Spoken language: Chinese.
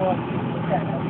我不